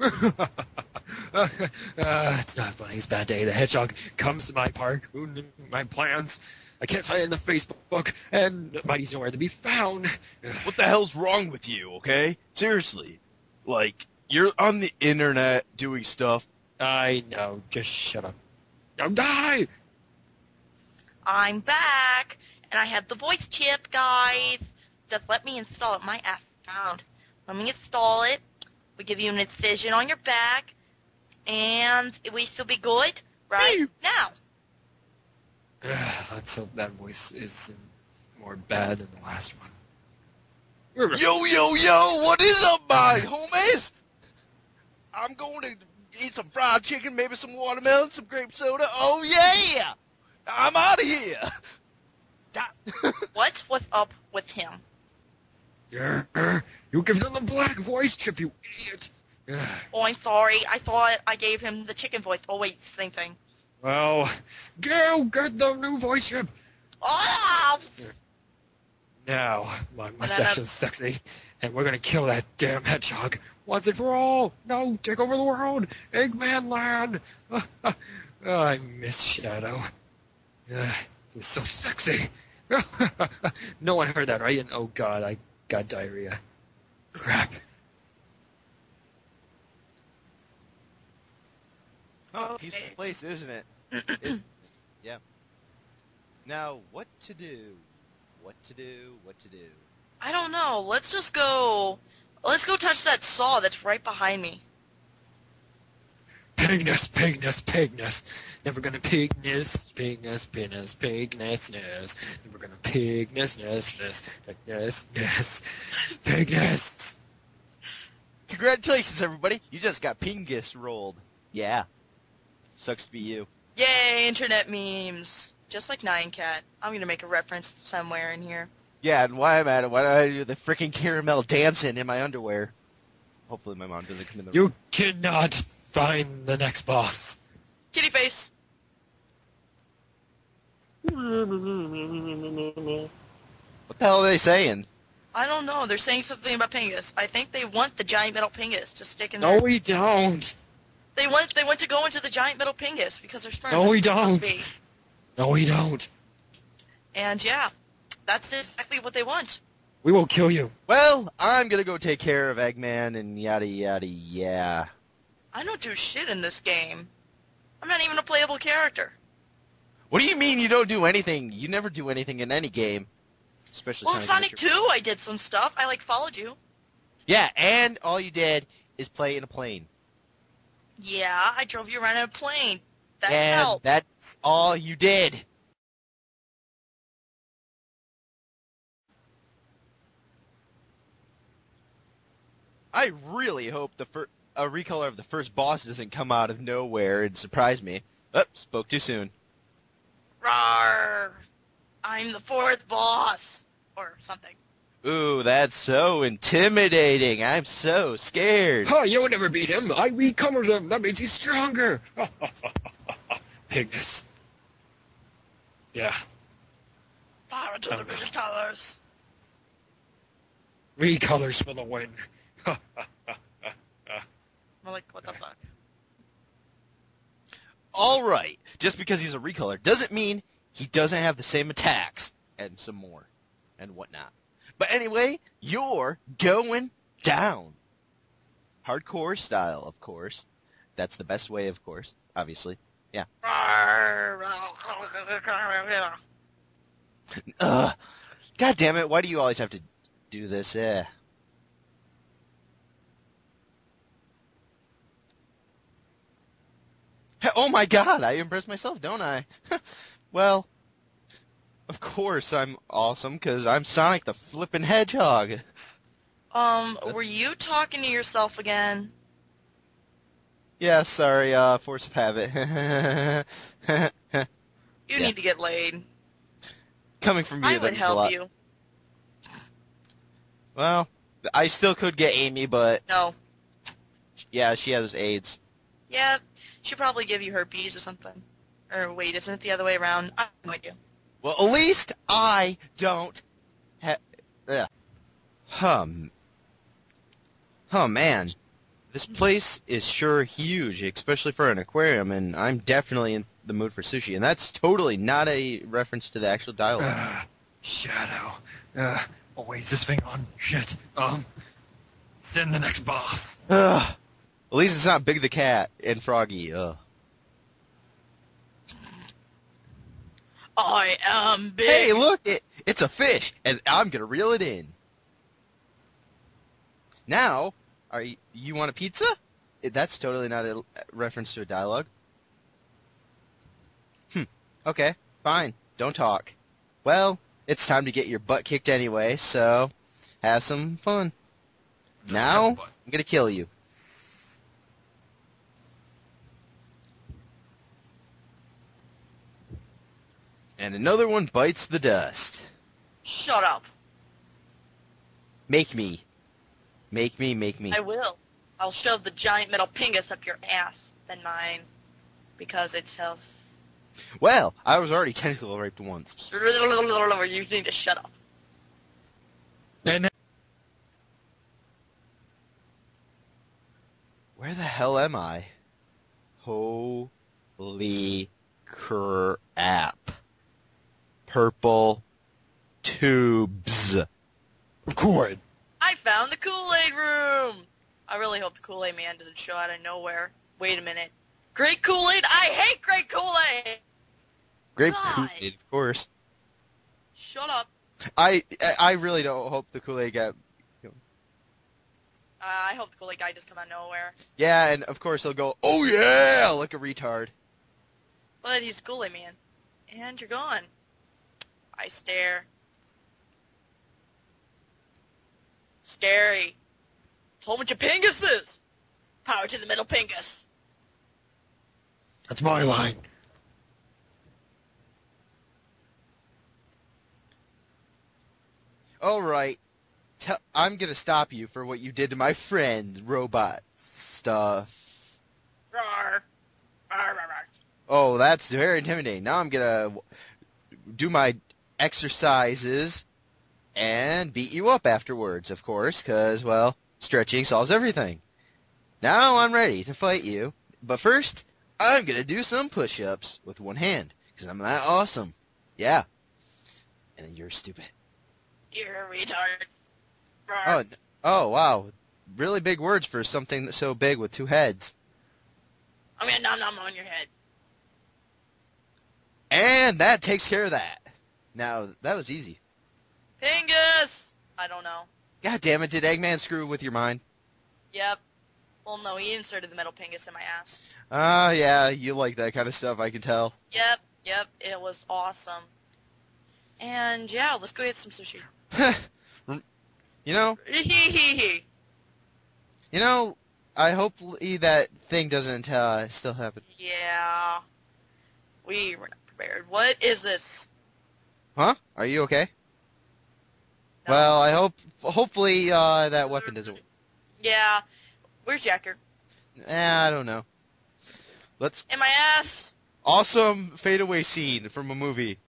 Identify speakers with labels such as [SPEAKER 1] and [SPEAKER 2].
[SPEAKER 1] uh, it's not funny. It's a bad day. The hedgehog comes to my park, ruining my plans. I can't find it in the Facebook, and Mighty's nowhere to be found.
[SPEAKER 2] What the hell's wrong with you, okay? Seriously. Like, you're on the internet doing stuff.
[SPEAKER 1] I know. Just shut up. Now die!
[SPEAKER 3] I'm back, and I have the voice chip, guys. Just let me install it. My ass found. Let me install it. We give you an incision on your back, and we still be good, right?
[SPEAKER 2] Phew.
[SPEAKER 3] Now.
[SPEAKER 1] Let's hope that voice is more bad than the last one.
[SPEAKER 2] Yo, yo, yo, what is up, my homies? I'm going to eat some fried chicken, maybe some watermelon, some grape soda. Oh, yeah! I'm out of here. God.
[SPEAKER 3] What's what's up with him?
[SPEAKER 1] Yeah, you give him the black voice chip, you idiot.
[SPEAKER 3] Oh, I'm sorry. I thought I gave him the chicken voice. Oh, wait, same thing.
[SPEAKER 1] Well, go get the new voice chip.
[SPEAKER 3] Oh!
[SPEAKER 1] Now, my mustache is sexy, and we're gonna kill that damn hedgehog once and for all. No, take over the world, Eggman Land. oh, I miss Shadow. Uh, he was so sexy. no one heard that, right? And oh god, I got diarrhea. Crap.
[SPEAKER 2] Oh, peaceful place, isn't it? Is- yeah. Now, what to do? What to do? What to do?
[SPEAKER 3] I don't know. Let's just go. Let's go touch that saw that's right behind me.
[SPEAKER 1] Pigness, pigness, pigness. Never gonna pigness, pigness, pigness, pigness, ness. Never gonna pigness, ness, ness, pigness, ness, pigness.
[SPEAKER 2] Congratulations, everybody! You just got Pingus rolled. Yeah. Sucks to be you.
[SPEAKER 3] Yay, internet memes. Just like Nyan Cat. I'm gonna make a reference somewhere in here.
[SPEAKER 2] Yeah, and why I'm at it, why do I do the freaking caramel dancing in my underwear? Hopefully my mom doesn't come in the
[SPEAKER 1] You cannot find the next boss.
[SPEAKER 3] Kitty face.
[SPEAKER 2] What the hell are they saying?
[SPEAKER 3] I don't know. They're saying something about Pingus. I think they want the giant metal Pingus to stick in there.
[SPEAKER 1] No, we don't.
[SPEAKER 3] They want they want to go into the giant metal Pingus because their sperm.
[SPEAKER 1] No, we
[SPEAKER 3] to
[SPEAKER 1] don't.
[SPEAKER 3] be.
[SPEAKER 1] No, we don't.
[SPEAKER 3] And yeah, that's exactly what they want.
[SPEAKER 1] We will kill you.
[SPEAKER 2] Well, I'm gonna go take care of Eggman and yada yada yeah.
[SPEAKER 3] I don't do shit in this game. I'm not even a playable character.
[SPEAKER 2] What do you mean you don't do anything? You never do anything in any game. Especially
[SPEAKER 3] Well, Sonic
[SPEAKER 2] Adventure.
[SPEAKER 3] 2, I did some stuff. I like followed you.
[SPEAKER 2] Yeah, and all you did is play in a plane.
[SPEAKER 3] Yeah, I drove you around in a plane. That
[SPEAKER 2] and
[SPEAKER 3] helped.
[SPEAKER 2] that's all you did. I really hope the fir- a recolor of the first boss doesn't come out of nowhere and surprise me. Oh, spoke too soon.
[SPEAKER 3] Rawr! I'm the fourth boss. Or something.
[SPEAKER 2] Ooh, that's so intimidating. I'm so scared.
[SPEAKER 1] Huh, you would never beat him. I recolored him. That means he's stronger. Pigness. Yeah.
[SPEAKER 3] Power to the recolors.
[SPEAKER 1] Recolors for the win.
[SPEAKER 3] I'm like, what the fuck?
[SPEAKER 2] All right, just because he's a recolor doesn't mean he doesn't have the same attacks and some more and whatnot. But anyway, you're going down. Hardcore style, of course. That's the best way, of course, obviously. Yeah. Ugh. God damn it, why do you always have to do this? Eh. Hey, Oh my god, I impress myself, don't I? well, of course I'm awesome, because I'm Sonic the Flippin' Hedgehog.
[SPEAKER 3] Um, were you talking to yourself again?
[SPEAKER 2] Yeah, sorry, uh, force of habit.
[SPEAKER 3] You
[SPEAKER 2] Yeah.
[SPEAKER 3] need to get laid.
[SPEAKER 2] Coming from you,
[SPEAKER 3] I would help you.
[SPEAKER 2] Well, I still could get Amy, but
[SPEAKER 3] No.
[SPEAKER 2] yeah, she has AIDS.
[SPEAKER 3] Yeah, she'd probably give you herpes or something. Or wait, isn't it the other way around? I have no idea.
[SPEAKER 2] Well, at least I don't have... Ugh. Um... Oh, man. This place is sure huge, especially for an aquarium, and I'm definitely in the mood for sushi. And that's totally not a reference to the actual dialogue.
[SPEAKER 1] Uh, Shadow. Uh, oh wait, is this thing on? Shit. Um, send the next boss.
[SPEAKER 2] Ugh. At least it's not Big the Cat and Froggy. Ugh.
[SPEAKER 3] I am big.
[SPEAKER 2] Hey, look! It, it's a fish, and I'm gonna reel it in. Now, are you, you want a pizza? That's totally not a reference to a dialogue. Hmm. Okay, fine. Don't talk. Well, it's time to get your butt kicked anyway, so have some fun.
[SPEAKER 1] Just
[SPEAKER 2] Now?
[SPEAKER 1] have a butt.
[SPEAKER 2] I'm gonna kill you. And another one bites the dust.
[SPEAKER 3] Shut up.
[SPEAKER 2] Make me. Make me, make me.
[SPEAKER 3] I will. I'll shove the giant metal pingus up your ass than mine. Because it's health.
[SPEAKER 2] Well, I was already tentacle raped once.
[SPEAKER 3] You need to shut up.
[SPEAKER 1] And
[SPEAKER 2] Where the hell am I? Holy crap. Purple tubes.
[SPEAKER 1] record.
[SPEAKER 3] I found the Kool-Aid room! I really hope the Kool-Aid man doesn't show out of nowhere. Wait a minute. Great Kool-Aid? I hate great Kool-Aid!
[SPEAKER 2] Grape Kool-Aid, of course.
[SPEAKER 3] Shut up.
[SPEAKER 2] I I really don't hope the Kool-Aid got...
[SPEAKER 3] Uh, I hope the Kool-Aid guy just come out of nowhere.
[SPEAKER 2] Yeah, and of course he'll go, oh yeah, like a retard.
[SPEAKER 3] But he's Kool-Aid man. And you're gone. I stare. Scary. Told bunch of pinguses! Power to the middle pingus!
[SPEAKER 1] That's my line.
[SPEAKER 2] All right, Te- I'm gonna stop you for what you did to my friend, robot stuff.
[SPEAKER 3] Rawr. Rawr, rawr, rawr.
[SPEAKER 2] Oh, that's very intimidating. Now I'm gonna do my exercises and beat you up afterwards, of course, because, well, stretching solves everything. Now I'm ready to fight you, but first, I'm gonna do some push-ups with one hand, because I'm that awesome. Yeah. And you're stupid.
[SPEAKER 3] You're a retard.
[SPEAKER 2] Oh, oh, wow. Really big words for something that's so big with two heads.
[SPEAKER 3] I'm gonna nom nom on your head.
[SPEAKER 2] And that takes care of that. Now, that was easy.
[SPEAKER 3] Pingus! I don't know.
[SPEAKER 2] God damn it, did Eggman screw with your mind?
[SPEAKER 3] Yep. Well, no, he inserted the metal pingus in my ass.
[SPEAKER 2] Ah, yeah, you like that kind of stuff, I can tell.
[SPEAKER 3] Yep, yep, it was awesome. And yeah, let's go get some sushi.
[SPEAKER 2] you know, you know, I hope that thing doesn't uh, still happen.
[SPEAKER 3] Yeah. We were not prepared. What is this?
[SPEAKER 2] Huh? Are you okay?
[SPEAKER 3] No.
[SPEAKER 2] Well, I hope, hopefully, uh, that weapon doesn't...
[SPEAKER 3] Yeah. Where's Yacker?
[SPEAKER 2] Eh, I don't know. Let's...
[SPEAKER 3] In my ass!
[SPEAKER 2] Awesome fadeaway scene from a movie.